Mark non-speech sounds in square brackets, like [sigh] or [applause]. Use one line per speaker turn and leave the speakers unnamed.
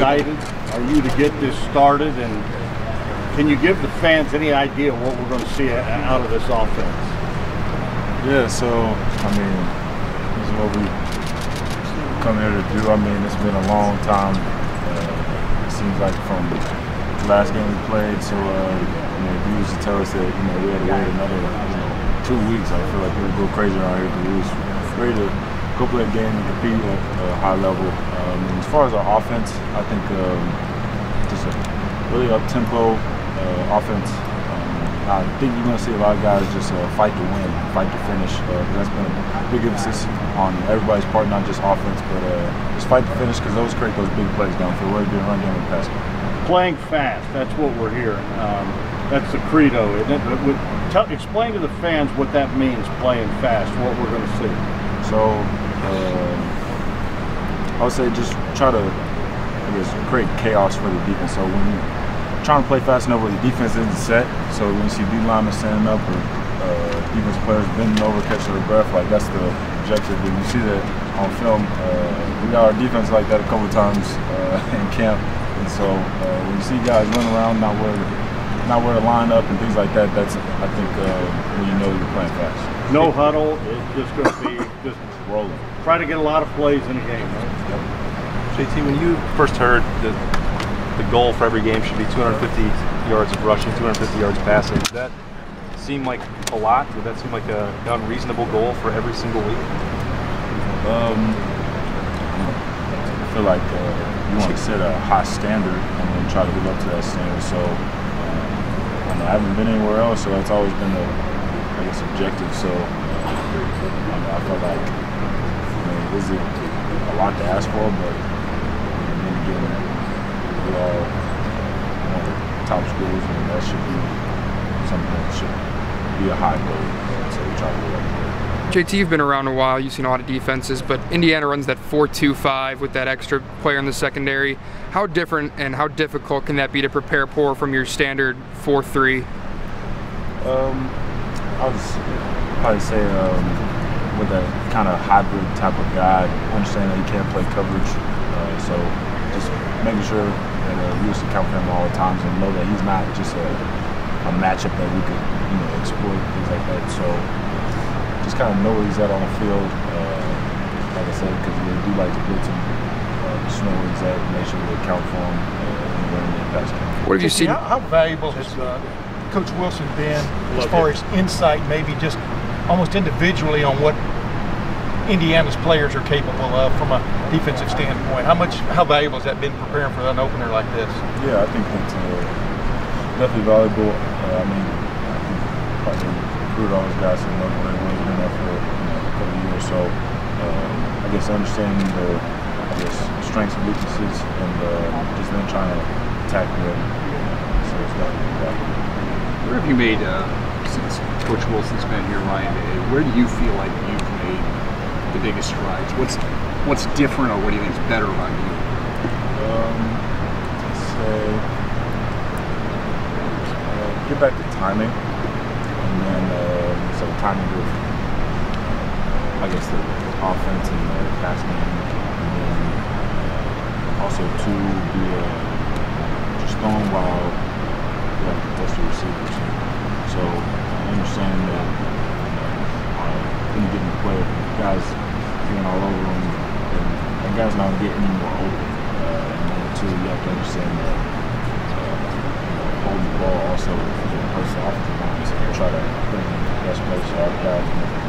excited are you to get this started? And can you give the fans any idea what we're going to see out of this offense?
Yeah, so I mean, this is what we come here to do. I mean, it's been a long time. Uh, it seems like from the last game we played. So uh, you know, you used to tell us that you know we had to wait another you know, two weeks. I feel like we would go crazy around here because we was ready to go play a game and compete at a high level. Um, as far as our offense, I think um, just a really up tempo uh, offense. I think you're going to see a lot of guys just uh, fight to win, fight to finish. Uh, that's been a big emphasis on everybody's part, not just offense, but uh, just fight to finish because those create those big plays downfield, whether it be a run game or pass game.
Playing fast, that's what we're hearing. Um, that's the credo, isn't it? But tell, explain to the fans what that means, playing fast, what we're going to see.
So, uh, I would say just try to, I guess, create chaos for the defense. So when you're trying to play fast enough where the defense isn't set. So when you see D linemen standing up or uh, defense players bending over, catching their breath, like that's the objective. And you see that on film. Uh, we got our defense like that a couple times uh, [laughs] in camp. And so uh, when you see guys running around, not where not where to line up and things like that, that's I think uh, when you know you're playing fast.
No huddle. It's just going to be just rolling. Try to get a lot of plays in a game. Right? Yep.
JT, when you first heard that the goal for every game should be 250 yards of rushing, 250 yards passing. Does that seem like a lot? Would that seem like a, an unreasonable goal for every single week?
Um, I feel like uh, you want to set a high standard and then try to live up to that standard. So I, know, I haven't been anywhere else, so that's always been the, I guess, objective. So uh, I feel like, I mean, is it a lot to ask for? But maybe getting we all one of the top schools, and that should be something that should be a high goal. So we try to that.
JT, you've been around a while. You've seen a lot of defenses, but Indiana runs that 4-2-5 with that extra player in the secondary. How different and how difficult can that be to prepare for from your standard 4-3?
Um, I would probably say um, with a kind of hybrid type of guy, understanding that he can't play coverage. Uh, so just making sure that uh, we used to count for him all the times and know that he's not just a, a matchup that we could, you know, exploit things like that. So kind of know where he's at on the field. Uh, like I said, because we do like to blitz him, uh, just know where he's at, make sure we account for him uh, and run the pass
What have you seen?
How, how valuable has uh, Coach Wilson been as far as insight, maybe just almost individually on what Indiana's players are capable of from a defensive standpoint. How much, how valuable has that been preparing for an opener like this?
Yeah, I think it's uh, definitely valuable. Uh, I mean, I think probably recruit all those guys in the level they've been there for you a couple years. So uh, I guess understanding the, I guess, strengths and weaknesses, and uh, just then trying to attack them. So it's valuable.
Where have you made uh, since Coach Wilson's been here, Ryan? Where do you feel like you've made the biggest strides? What's what's different, or what do you think is better about you?
Um, let's say uh, get back to timing, and then uh, timing with I guess the offense and the pass game, and then uh, also to be uh, just throwing while you have to test the receivers. So I understand that uh, you get play, guys being all over them, and, and guys not getting any more open. Uh, and then two, you have to understand that uh, holding the ball also hurts the offensive So